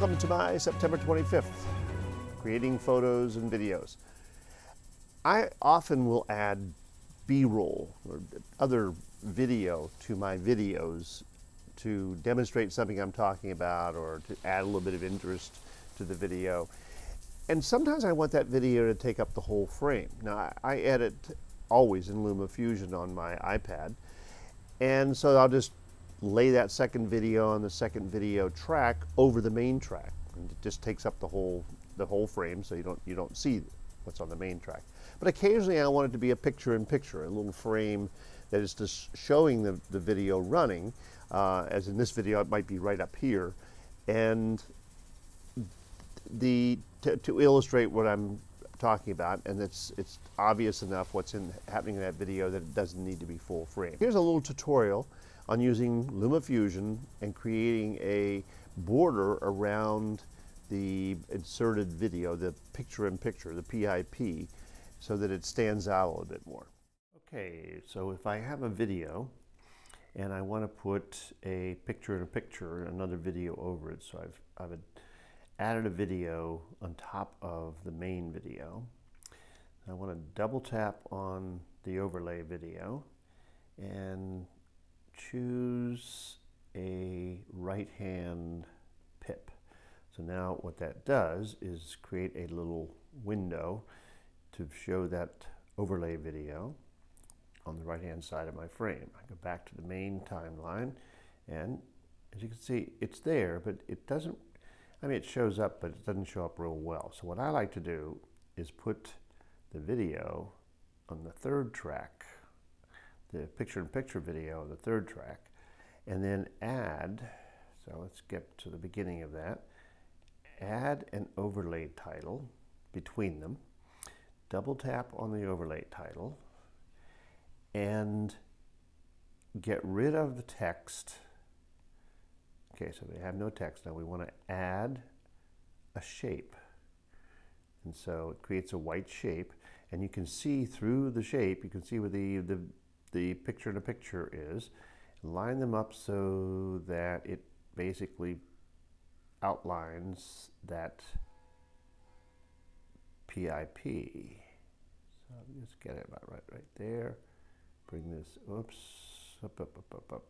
Welcome to my September 25th, creating photos and videos. I often will add B-roll or other video to my videos to demonstrate something I'm talking about or to add a little bit of interest to the video. And sometimes I want that video to take up the whole frame. Now, I, edit always in LumaFusion on my iPad, and so I'll just lay that second video on the second video track over the main track. And it just takes up the whole the whole frame, so you don't you don't see what's on the main track. But occasionally, I want it to be a picture-in-picture, a little frame that is just showing the, the video running. Uh, as in this video, it might be right up here, and the to, to illustrate what I'm talking about, and it's it's obvious enough what's in happening in that video that it doesn't need to be full frame. Here's a little tutorial on using LumaFusion and creating a border around the inserted video, the picture-in-picture, the PIP, so that it stands out a little bit more. Okay, so if I have a video and I want to put a picture-in-a-picture, another video over it, so I've, I've added a video on top of the main video. I want to double tap on the overlay video and choose a right hand pip. So now what that does is create a little window to show that overlay video on the right hand side of my frame. I go back to the main timeline and as you can see it's there but it doesn't I mean it shows up but it doesn't show up real well. So what I like to do is put the video on the third track the picture-in-picture video, of the third track, and then add, so let's get to the beginning of that, add an overlay title between them, double tap on the overlay title, and get rid of the text. Okay, so we have no text now. We want to add a shape. And so it creates a white shape, and you can see through the shape, you can see where the, the the picture a picture is, line them up so that it basically outlines that PIP. So let's get it about right, right there. Bring this, oops, up, up, up, up, up.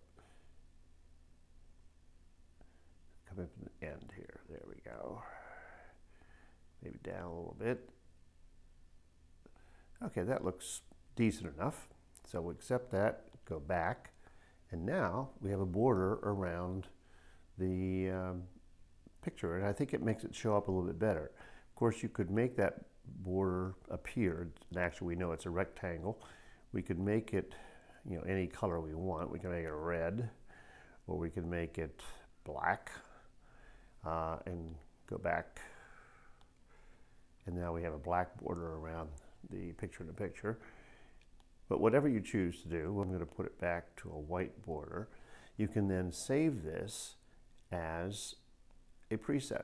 Come up to the end here. There we go. Maybe down a little bit. Okay, that looks decent enough. So we accept that, go back, and now we have a border around the um, picture, and I think it makes it show up a little bit better. Of course, you could make that border appear, and actually we know it's a rectangle. We could make it, you know, any color we want. We can make it red, or we can make it black, uh, and go back. And now we have a black border around the picture in the picture. But whatever you choose to do, I'm going to put it back to a white border. You can then save this as a preset.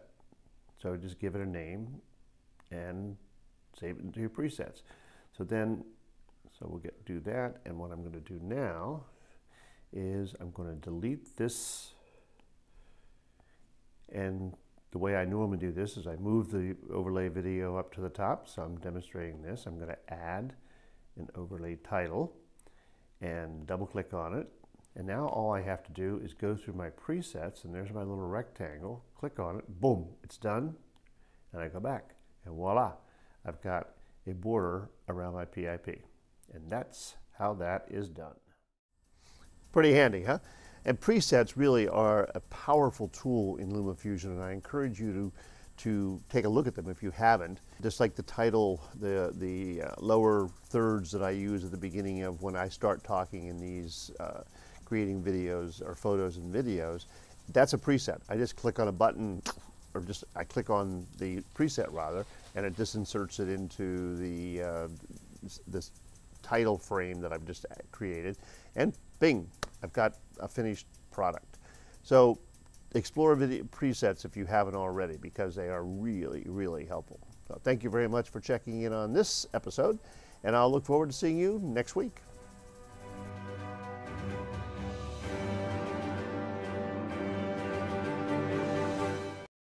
So just give it a name and save it into your presets. So then, so we'll get do that. And what I'm going to do now is I'm going to delete this. And the way I normally do this is I move the overlay video up to the top. So I'm demonstrating this. I'm going to add an overlay title and double click on it. And now all I have to do is go through my presets and there's my little rectangle, click on it, boom, it's done. And I go back and voila, I've got a border around my PIP. And that's how that is done. Pretty handy, huh? And presets really are a powerful tool in LumaFusion and I encourage you to to take a look at them if you haven't. Just like the title, the, the uh, lower thirds that I use at the beginning of when I start talking in these uh, creating videos or photos and videos, that's a preset. I just click on a button or just I click on the preset rather and it just inserts it into the uh, this title frame that I've just created and bing, I've got a finished product. So explore video presets if you haven't already because they are really, really helpful. So thank you very much for checking in on this episode, and I'll look forward to seeing you next week.